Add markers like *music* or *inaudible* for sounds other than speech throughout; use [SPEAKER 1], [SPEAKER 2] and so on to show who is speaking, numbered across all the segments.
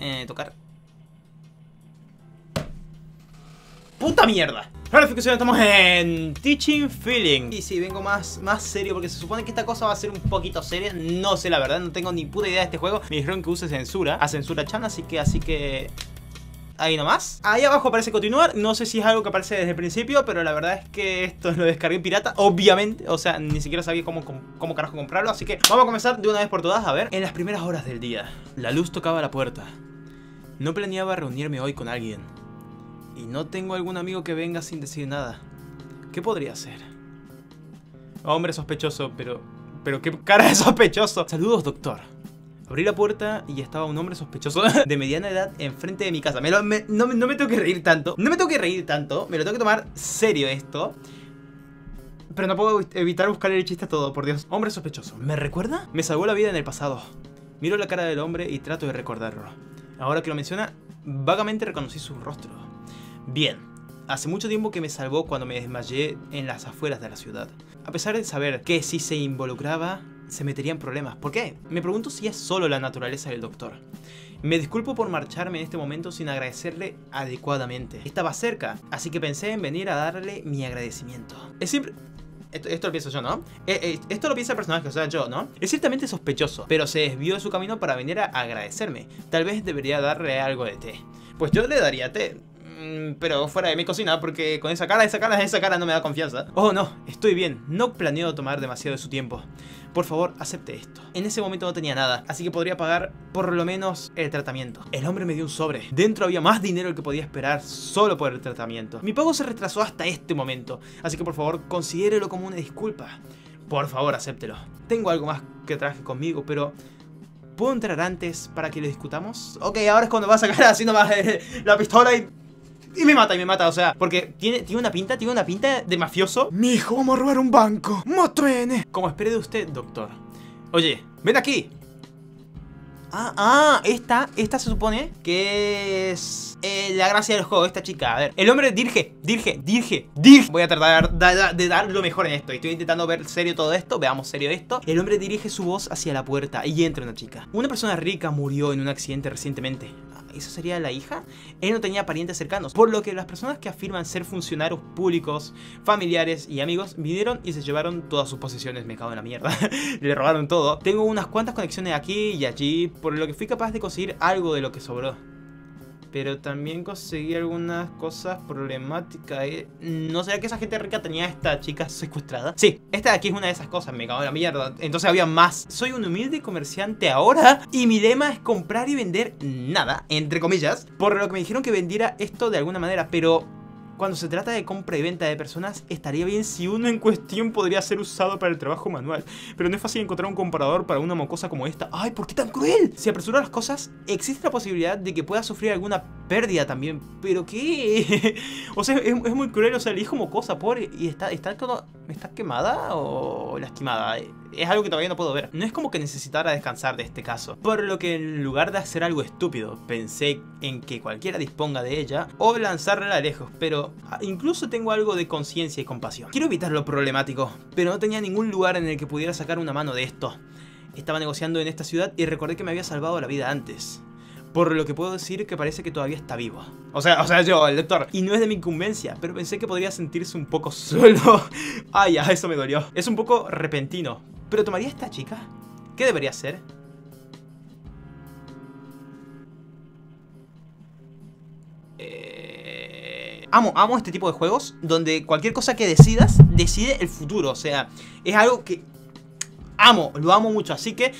[SPEAKER 1] Eh, tocar. ¡Puta mierda! Ahora estamos en Teaching Feeling. Y sí, vengo más, más serio porque se supone que esta cosa va a ser un poquito seria. No sé la verdad, no tengo ni puta idea de este juego. Me dijeron que use censura, a censura chan, así que, así que... Ahí nomás. Ahí abajo aparece continuar. No sé si es algo que aparece desde el principio Pero la verdad es que esto lo descargué pirata Obviamente, o sea, ni siquiera sabía cómo, cómo, cómo carajo comprarlo Así que vamos a comenzar de una vez por todas A ver, en las primeras horas del día La luz tocaba la puerta No planeaba reunirme hoy con alguien y no tengo algún amigo que venga sin decir nada. ¿Qué podría ser? Hombre sospechoso, pero... Pero qué cara de sospechoso. Saludos, doctor. Abrí la puerta y estaba un hombre sospechoso *laughs* de mediana edad enfrente de mi casa. no, me tengo que reír tanto. No me tengo que reír tanto. Me lo tengo que tomar serio esto. Pero no puedo evitar buscar el chiste a todo, por Dios. Hombre sospechoso. ¿Me recuerda? Me salvó la vida en el pasado. Miro la cara del hombre y trato de recordarlo. Ahora que lo menciona, vagamente reconocí su rostro. Bien, hace mucho tiempo que me salvó cuando me desmayé en las afueras de la ciudad. A pesar de saber que si se involucraba, se metería en problemas. ¿Por qué? Me pregunto si es solo la naturaleza del doctor. Me disculpo por marcharme en este momento sin agradecerle adecuadamente. Estaba cerca, así que pensé en venir a darle mi agradecimiento. Es siempre... Esto, lo pienso yo, ¿no? Eh, eh, esto lo piensa el personaje, o sea, yo, ¿no? Es ciertamente sospechoso, pero se desvió de su camino para venir a agradecerme. Tal vez debería darle algo de té. Pues yo le daría té. Mm, pero fuera de mi cocina, porque con esa cara, esa cara, esa cara no me da confianza. Oh, no, estoy bien, no planeo tomar demasiado de su tiempo. Por favor, acepte esto. En ese momento no tenía nada, así que podría pagar por lo menos el tratamiento. El hombre me dio un sobre. Dentro había más dinero que podía esperar solo por el tratamiento. Mi pago se retrasó hasta este momento, así que por favor, considérelo como una disculpa. Por favor, acéptelo. Tengo algo más que traje conmigo, pero ¿Puedo entrar antes para que lo discutamos? Ok, ahora es cuando va a sacar así nomás la pistola y y me mata, y me mata, o sea, porque tiene, tiene una pinta, tiene una pinta de mafioso.
[SPEAKER 2] Mi hijo, vamos a robar un banco. ¡Motrene!
[SPEAKER 1] Como espere de usted, doctor. Oye, ven aquí. Ah, ah, esta, esta se supone que es eh, la gracia del juego, esta chica. A ver, el hombre dirige, dirige, dirige, dirige. Voy a tratar de, dar lo mejor en esto. Estoy intentando ver serio todo esto, veamos serio esto. El hombre dirige su voz hacia la puerta y entra una chica. Una persona rica murió en un accidente recientemente. ¿Eso sería la hija? Él no tenía parientes cercanos, por lo que las personas que afirman ser funcionarios públicos, familiares y amigos vinieron y se llevaron todas sus posesiones. Me cago en la mierda. *laughs* Le robaron todo. Tengo unas cuantas conexiones aquí y allí, por lo que fui capaz de conseguir algo de lo que sobró pero también conseguí algunas cosas problemáticas. Eh, ¿No será que esa gente rica tenía esta chica secuestrada? Sí, esta de aquí es una de esas cosas, me cago en la mierda. Entonces había más. Soy un humilde comerciante ahora y mi lema es comprar y vender nada, entre comillas. Por lo que me dijeron que vendiera esto de alguna manera, pero cuando se trata de compra y venta de personas, estaría bien si uno en cuestión podría ser usado para el trabajo manual. Pero no es fácil encontrar un comparador para una mocosa como esta. ¡Ay, por qué tan cruel! Si apresura las cosas, existe la posibilidad de que pueda sufrir alguna pérdida también. ¿Pero qué? *laughs* o sea, es, muy cruel. O sea, el hijo mocosa, pobre. ¿Y está, está, todo, está quemada o lastimada? Es algo que todavía no puedo ver. No es como que necesitara descansar de este caso. Por lo que en lugar de hacer algo estúpido, pensé en que cualquiera disponga de ella o lanzarla lejos. Pero incluso tengo algo de conciencia y compasión. Quiero evitar lo problemático, pero no tenía ningún lugar en el que pudiera sacar una mano de esto. Estaba negociando en esta ciudad y recordé que me había salvado la vida antes. Por lo que puedo decir que parece que todavía está vivo. O sea, o sea, yo, el doctor. Y no es de mi incumbencia, pero pensé que podría sentirse un poco *laughs* solo. Ay, ya, eso me dolió. Es un poco repentino. ¿Pero tomaría esta chica? ¿Qué debería hacer? amo, amo este tipo de juegos donde cualquier cosa que decidas decide el futuro. O sea, es algo que amo, lo amo mucho. Así que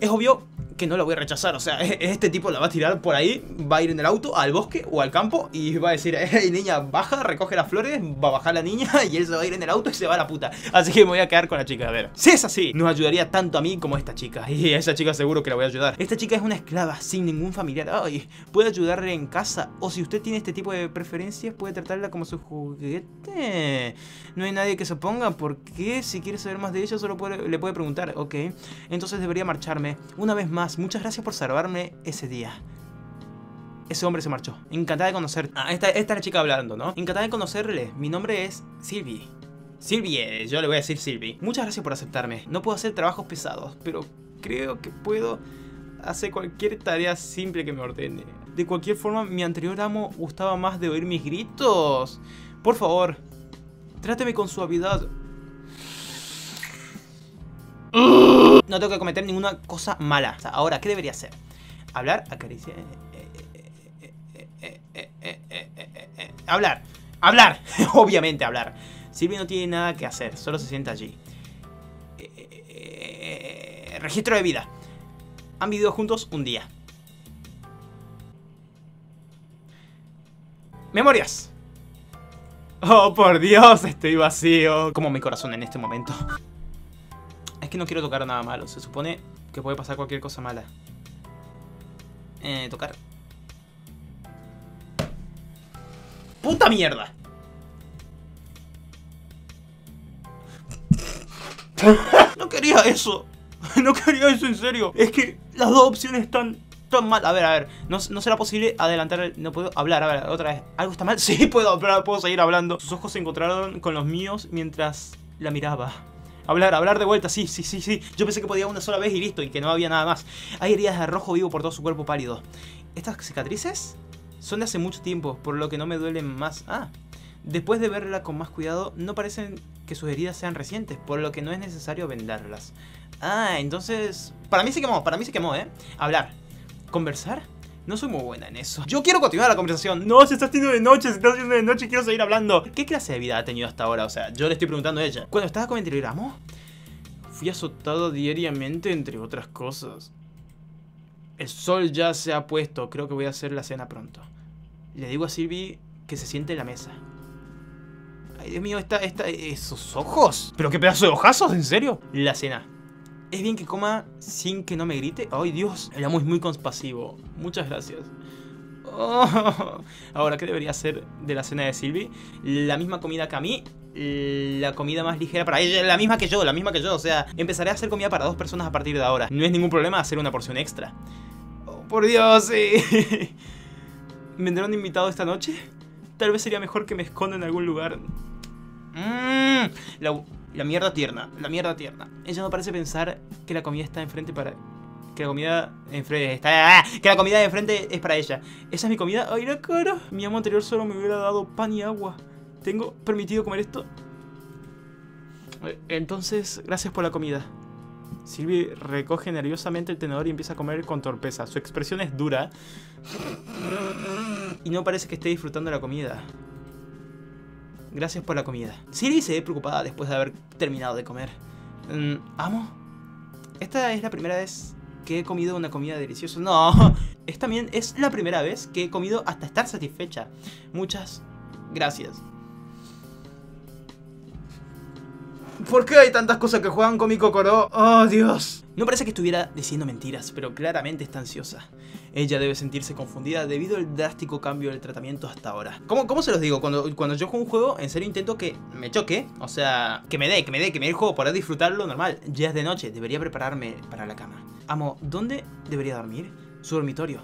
[SPEAKER 1] es obvio que no la voy a rechazar. O sea, *laughs* este tipo la va a tirar por ahí, va a ir en el auto al bosque o al campo y va a decir, *laughs* hey niña, baja, recoge las flores, va a bajar la niña *laughs* y él se va a ir en el auto y se va a la puta. Así que me voy a quedar con la chica. A ver, si es así, nos ayudaría tanto a mí como a esta chica. Y a esa chica seguro que la voy a ayudar. Esta chica es una esclava sin ningún familiar. Ay, puede ayudarle en casa. O si usted tiene este tipo de preferencias, puede tratarla como su juguete. No hay nadie que se oponga. ¿Por qué? Si quiere saber más de ella, solo le puede preguntar. Ok, entonces debería marcharme. Una vez más muchas gracias por salvarme ese día. Ese hombre se marchó. Encantada de conocer... Ah, esta, esta es la chica hablando, ¿no? Encantada de conocerle. Mi nombre es Sylvie. Sylvie, yo le voy a decir Sylvie. Muchas gracias por aceptarme. No puedo hacer trabajos pesados, pero creo que puedo hace cualquier tarea simple que me ordene. De cualquier forma, mi anterior amo gustaba más de oír mis gritos. Por favor, tráteme con suavidad. No tengo que cometer ninguna cosa mala. ahora, ¿qué debería hacer? Hablar, acariciar... Hablar. Hablar. Obviamente hablar. Silvia no tiene nada que hacer. Solo se sienta allí. registro de vida. Han vivido juntos un día. Memorias. Oh, por Dios, estoy vacío. Como mi corazón en este momento. Que no quiero tocar nada malo. Se supone que puede pasar cualquier cosa mala. Eh, tocar. ¡Puta mierda! *laughs* No quería eso. *laughs* No quería eso, en serio. Es que las dos opciones están tan mal. A ver, a ver. No, será posible adelantar. No puedo hablar. A ver, otra vez. ¿Algo está mal? *laughs* Sí, puedo hablar. Puedo seguir hablando. Sus ojos se encontraron con los míos mientras la miraba. Hablar, hablar de vuelta, sí, sí, sí, sí. Yo pensé que podía una sola vez y listo, y que no había nada más. Hay heridas de rojo vivo por todo su cuerpo pálido. ¿Estas cicatrices? Son de hace mucho tiempo, por lo que no me duelen más. Ah, después de verla con más cuidado, no parecen que sus heridas sean recientes, por lo que no es necesario vendarlas. Ah, entonces... Para mí se quemó, para mí se quemó, ¿eh? Hablar. ¿Conversar? No soy muy buena en eso. Yo quiero continuar la conversación. No, se está haciendo de noche, se está haciendo de noche, quiero seguir hablando. ¿Qué clase de vida ha tenido hasta ahora? O sea, yo le estoy preguntando a ella. Cuando estaba con el telegramo, fui azotado diariamente, entre otras cosas. El sol ya se ha puesto, creo que voy a hacer la cena pronto. Le digo a Silvi que se siente en la mesa. Ay, Dios mío, esta, esta, esos ojos. ¿Pero qué pedazo de ojazos? ¿En serio? La cena. ¿Es bien que coma sin que no me grite? ¡Ay, Dios! El amo es muy compasivo. Muchas gracias. Oh. *laughs* Ahora, ¿qué debería hacer de la cena de Sylvie? La misma comida que a mí, la comida más ligera para ella, la misma que yo, la misma que yo. O sea, empezaré a hacer comida para dos personas a partir de ahora. No es ningún problema hacer una porción extra. Oh, por Dios, sí. *laughs* ¿Vendrán invitado esta noche? Tal vez sería mejor que me esconda en algún lugar. Mmm, la, la mierda tierna, la mierda tierna. Ella no parece pensar que la comida está enfrente para... Que la comida enfrente está... ¡Ah! Que la comida de enfrente es para ella. ¿Esa es mi comida? ¡Ay, la cara! Mi amo anterior solo me hubiera dado pan y agua. ¿Tengo permitido comer esto? Eh, entonces, gracias por la comida. Sylvie recoge nerviosamente el tenedor y empieza a comer con torpeza. Su expresión es dura. Y no parece que esté disfrutando la comida. Gracias por la comida. Siri se ve preocupada después de haber terminado de comer. Mm, ¿Amo? Esta es la primera vez que he comido una comida deliciosa. No, *laughs* esta también es la primera vez que he comido hasta estar satisfecha. Muchas gracias. ¿Por qué hay tantas cosas que juegan con mi cocoró? ¡Oh, Dios! No parece que estuviera diciendo mentiras, pero claramente está ansiosa. Ella debe sentirse confundida debido al drástico cambio del tratamiento hasta ahora. ¿Cómo, cómo se los digo? Cuando, cuando yo juego un juego, en serio intento que me choque. O sea, que me dé, que me dé, que me dé el juego para disfrutarlo normal. Ya es de noche, debería prepararme para la cama. Amo, ¿dónde debería dormir? Su dormitorio.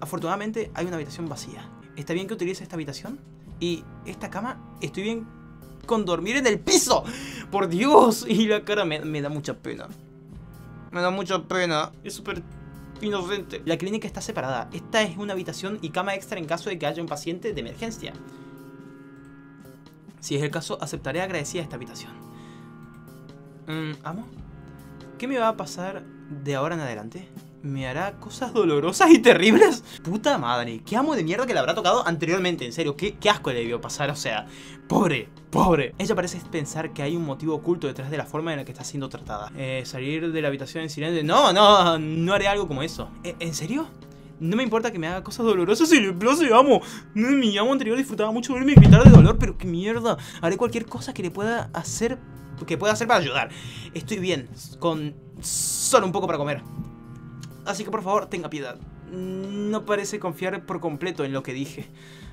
[SPEAKER 1] Afortunadamente hay una habitación vacía. ¿Está bien que utilice esta habitación? Y esta cama, estoy bien con dormir en el piso. Por Dios. *laughs* Y la cara me, da mucha pena. Me da mucha pena. Es súper inocente. La clínica está separada. Esta es una habitación y cama extra en caso de que haya un paciente de emergencia. Si es el caso, aceptaré agradecida esta habitación. Mm, ¿Amo? ¿Qué me va a pasar de ahora en adelante? ¿Me hará cosas dolorosas y terribles? Puta madre, qué amo de mierda que le habrá tocado anteriormente, en serio, qué, qué asco le debió pasar, o sea, pobre, pobre. Ella parece pensar que hay un motivo oculto detrás de la forma en la que está siendo tratada. Eh, salir de la habitación en silencio, no, no, no haré algo como eso. ¿E, ¿En serio? No me importa que me haga cosas dolorosas y le place amo. Mi amo anterior disfrutaba mucho verme gritar de dolor, pero qué mierda. Haré cualquier cosa que le pueda hacer que pueda hacer para ayudar. Estoy bien, con solo un poco para comer. Así que por favor, tenga piedad. No parece confiar por completo en lo que dije.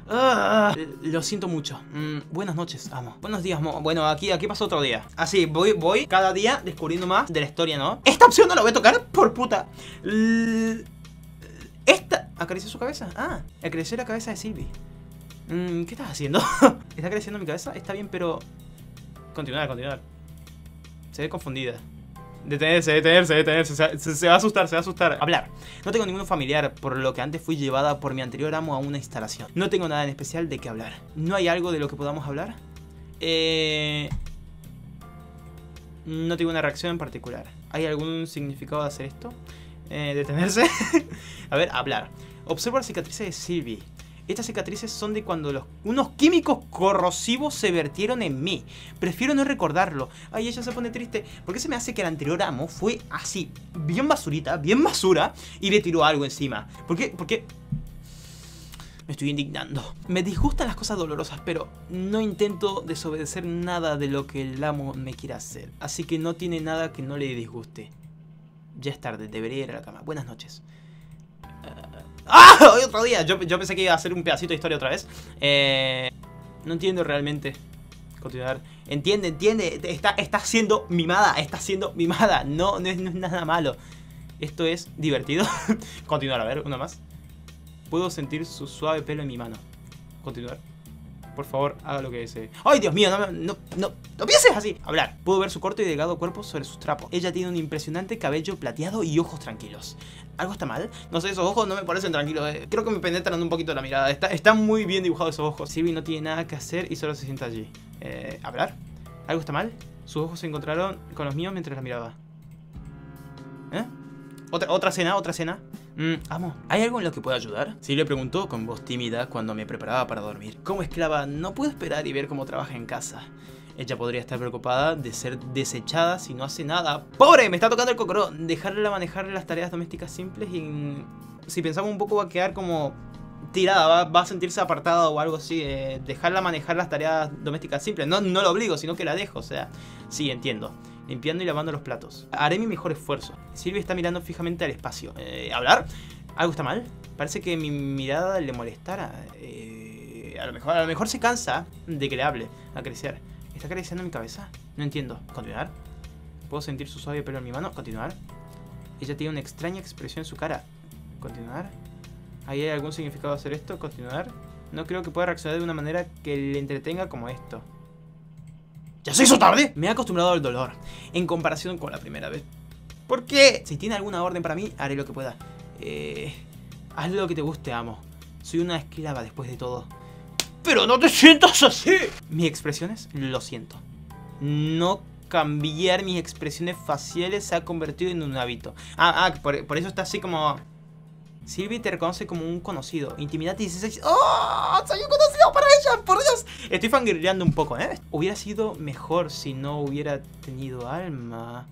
[SPEAKER 1] Ah, lo siento mucho. Mm, buenas noches, amo. Buenos días, mo. Bueno, aquí, aquí pasa otro día. Así, voy, voy cada día descubriendo más de la historia, ¿no? Esta opción no la voy a tocar por puta. esta. ¿Acaricia su cabeza? Ah, acarició la cabeza de Sylvie. Mm, ¿Qué estás haciendo? *laughs* ¿Está acariciando mi cabeza? Está bien, pero... Continuar, continuar. Se ve confundida. Detenerse, detenerse, detenerse. Se, va a asustar, se va a asustar. Hablar. No tengo ningún familiar, por lo que antes fui llevada por mi anterior amo a una instalación. No tengo nada en especial de qué hablar. ¿No hay algo de lo que podamos hablar? Eh... No tengo una reacción en particular. ¿Hay algún significado de hacer esto? Eh, detenerse. *laughs* a ver, hablar. Observo las cicatrices de Sylvie. Estas cicatrices son de cuando los, unos químicos corrosivos se vertieron en mí. Prefiero no recordarlo. Ay, ella se pone triste. ¿Por qué se me hace que el anterior amo fue así, bien basurita, bien basura, y le tiró algo encima? ¿Por qué? ¿Por qué? Me estoy indignando. Me disgustan las cosas dolorosas, pero no intento desobedecer nada de lo que el amo me quiera hacer. Así que no tiene nada que no le disguste. Ya es tarde, debería ir a la cama. Buenas noches. *laughs* Hoy otro día. Yo, pensé que iba a hacer un pedacito de historia otra vez. Eh, no entiendo realmente. Continuar. Entiende, entiende. Está, está siendo mimada. Está siendo mimada. No, no es, no es nada malo. Esto es divertido. *laughs* Continuar, a ver, una más. Puedo sentir su suave pelo en mi mano. Continuar. Por favor, haga lo que desee. ¡Ay, Dios mío! No, no, no, no pienses así. Hablar. Puedo ver su corto y delgado cuerpo sobre sus trapos. Ella tiene un impresionante cabello plateado y ojos tranquilos. ¿Algo está mal? No sé, esos ojos no me parecen tranquilos. eh. Creo que me penetran un poquito la mirada. Está, están muy bien dibujados esos ojos. Sylvie no tiene nada que hacer y solo se sienta allí. Eh, ¿Hablar? ¿Algo está mal? Sus ojos se encontraron con los míos mientras la miraba. ¿Eh? ¿Otra, otra cena? ¿Otra cena? Mm, amo, ¿hay algo en lo que pueda ayudar? Sí, le preguntó con voz tímida cuando me preparaba para dormir. Como esclava, no puedo esperar y ver cómo trabaja en casa. Ella podría estar preocupada de ser desechada si no hace nada. ¡Pobre! Me está tocando el cocoró. Dejarla manejar las tareas domésticas simples y... mm, Si pensamos un poco va a quedar como tirada, va, va a sentirse apartada o algo así. eh, dejarla manejar las tareas domésticas simples. No, no lo obligo, sino que la dejo. O sea, sí, entiendo. Limpiando y lavando los platos. Haré mi mejor esfuerzo. Silvia está mirando fijamente al espacio. Eh, ¿Hablar? ¿Algo está mal? Parece que mi mirada le molestara. Eh, a, lo mejor, a lo mejor se cansa de que le hable. Acariciar. ¿Está acariciando mi cabeza? No entiendo. ¿Continuar? ¿Puedo sentir su suave pelo en mi mano? ¿Continuar? Ella tiene una extraña expresión en su cara. ¿Continuar? ¿Hay algún significado hacer esto? ¿Continuar? No creo que pueda reaccionar de una manera que le entretenga como esto. ¿Ya se hizo tarde? Me he acostumbrado al dolor en comparación con la primera vez. ¿Por qué? Si tiene alguna orden para mí, haré lo que pueda. Eh, haz lo que te guste, amo. Soy una esclava después de todo. Pero no te sientas así. Mis expresiones, lo siento. No cambiar mis expresiones faciales se ha convertido en un hábito. Ah, ah, por, por eso está así como... Sylvie te reconoce como un conocido. Intimidad 16. ¡Oh! ¡Soy un conocido para ella! ¡Por Dios! Estoy fangirleando un poco, ¿eh? Hubiera sido mejor si no hubiera tenido alma.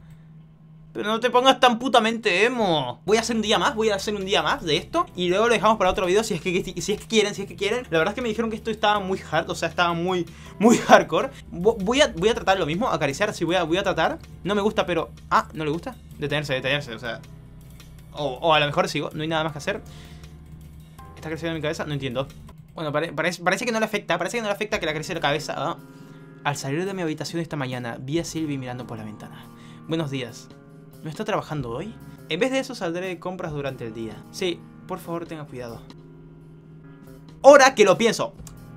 [SPEAKER 1] Pero no te pongas tan putamente emo. Voy a hacer un día más, voy a hacer un día más de esto. Y luego lo dejamos para otro video si es que, si es que quieren, si es que quieren. La verdad es que me dijeron que esto estaba muy hard, o sea, estaba muy, muy *laughs* hardcore. Vo- Voy a, voy a tratar lo mismo, acariciar, sí, voy a, voy a tratar. No me gusta, pero... Ah, ¿no le gusta? Detenerse, detenerse, o sea... O, o a lo mejor sigo, no hay nada más que hacer. ¿Está creciendo en mi cabeza? No entiendo. Bueno, pare- parece, parece que no le afecta, parece que no le afecta que le crece la cabeza. Ah. Al salir de mi habitación esta mañana, vi a Sylvie mirando por la ventana. Buenos días. ¿No está trabajando hoy? En vez de eso, saldré de compras durante el día. Sí, por favor, tenga cuidado. Ahora que lo pienso.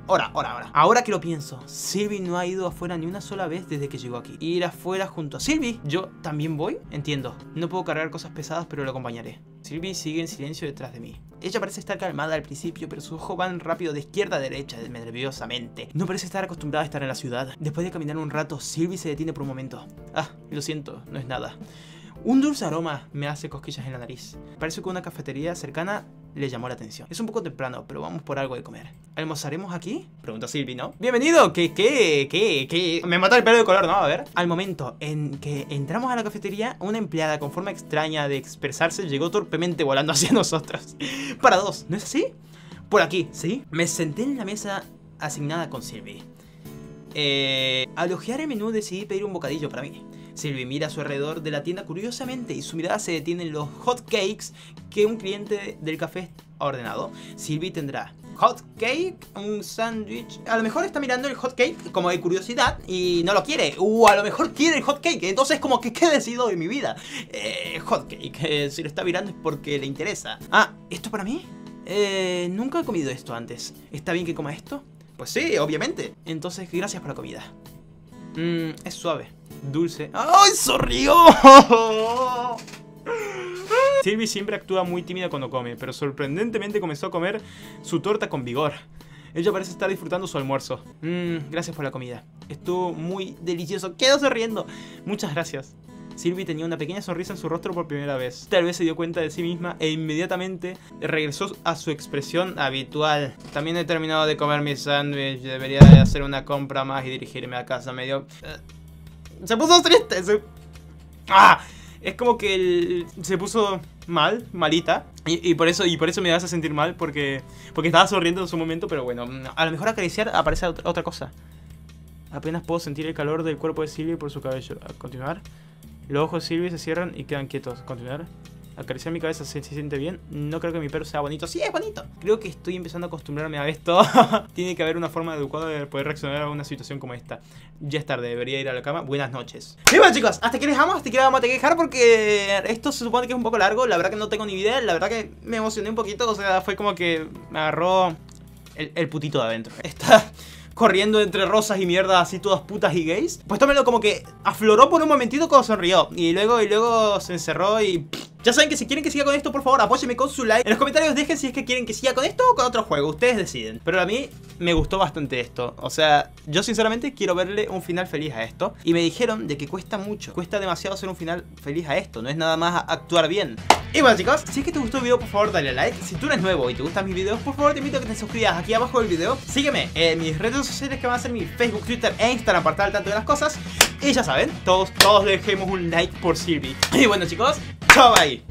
[SPEAKER 1] Ahora, ahora, ahora. Ahora que lo pienso, Sylvie no ha ido afuera ni una sola vez desde que llegó aquí. Ir afuera junto a Sylvie. ¿Yo también voy? Entiendo. No puedo cargar cosas pesadas, pero lo acompañaré. Sylvie sigue en silencio detrás de mí. Ella parece estar calmada al principio, pero sus ojos van rápido de izquierda a derecha, nerviosamente. No parece estar acostumbrada a estar en la ciudad. Después de caminar un rato, Sylvie se detiene por un momento. Ah, lo siento, no es nada. Un dulce aroma me hace cosquillas en la nariz. Parece que una cafetería cercana le llamó la atención. Es un poco temprano, pero vamos por algo de comer. ¿Almorzaremos aquí? Pregunta Silvi, ¿no? Bienvenido, ¿qué, qué, qué, qué? Me mata el pelo de color, ¿no? A ver. Al momento en que entramos a la cafetería, una empleada con forma extraña de expresarse llegó torpemente volando *laughs* hacia nosotros. Para dos, ¿no es así? Por aquí, ¿sí? Me senté en la mesa asignada con Silvi. Eh, al ojear el menú decidí pedir un bocadillo para mí. Sylvie mira a su alrededor de la tienda curiosamente y su mirada se detiene en los hot cakes que un cliente del café ha ordenado. Sylvie tendrá hot cake, un sándwich. A lo mejor está mirando el hot cake como de curiosidad y no lo quiere. O a lo mejor quiere el hot cake. Entonces, como que, ¿qué he decidido de mi vida? Eh, hot cake. Eh, si lo está mirando es porque le interesa. Ah, ¿esto para mí? Eh, nunca he comido esto antes. ¿Está bien que coma esto? Pues sí, obviamente. Entonces, gracias por la comida. Mmm, es suave, dulce. ¡Ay, sonrió! *laughs* Sylvie siempre actúa muy tímida cuando come, pero sorprendentemente comenzó a comer su torta con vigor. Ella parece estar disfrutando su almuerzo. Mmm, gracias por la comida. Estuvo muy delicioso. Quedó sonriendo. Muchas gracias. Sylvie tenía una pequeña sonrisa en su rostro por primera vez. Tal vez se dio cuenta de sí misma e inmediatamente regresó a su expresión habitual. También he terminado de comer mi sándwich. Debería de hacer una compra más y dirigirme a casa. Medio... Eh, se puso triste. ¡Ah! Es como que se puso mal, malita. Y, por eso, y por eso me a sentir mal, porque, porque estaba sonriendo en su momento, pero bueno, a lo mejor acariciar aparece otra, cosa. Apenas puedo sentir el calor del cuerpo de Sylvie por su cabello. A continuar. Los ojos de Sylvie se cierran y quedan quietos. Continuar. Acariciar mi cabeza se, siente bien. No creo que mi perro sea bonito. ¡Sí, es bonito! Creo que estoy empezando a acostumbrarme a esto. *laughs* Tiene que haber una forma adecuada de poder reaccionar a una situación como esta. Ya es tarde, debería ir a la cama. Buenas noches. Y bueno, chicos, hasta aquí les dejamos. Hasta aquí vamos a dejar porque esto se supone que es un poco largo. La verdad que no tengo ni idea. La verdad que me emocioné un poquito. O sea, fue como que me agarró el, el putito de adentro. *laughs* Está corriendo entre rosas y mierdas así todas putas y gays. Pues tómenlo como que afloró por un momentito cuando sonrió. Y luego, y luego se encerró y... Ya saben que si quieren que siga con esto, por favor, apóyenme con su like. En los comentarios dejen si es que quieren que siga con esto o con otro juego. Ustedes deciden. Pero a mí me gustó bastante esto. O sea, yo sinceramente quiero verle un final feliz a esto. Y me dijeron de que cuesta mucho. Cuesta demasiado hacer un final feliz a esto. No es nada más actuar bien. Y bueno chicos, si es que te gustó el video por favor dale like Si tú eres nuevo y te gustan mis videos por favor te invito a que te suscribas aquí abajo del video Sígueme en mis redes sociales que van a ser mi Facebook, Twitter e Instagram para estar al tanto de las cosas Y ya saben, todos, todos dejemos un like por Silvi Y bueno chicos, Calma aí!